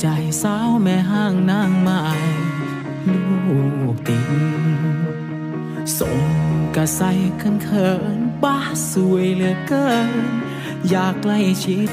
ใจสาวแม่ห้างนางไม้ลูกติ่งสมกะใส่เขินเขินบ้าสวยเหลือเกิน อยากใกล้ชิด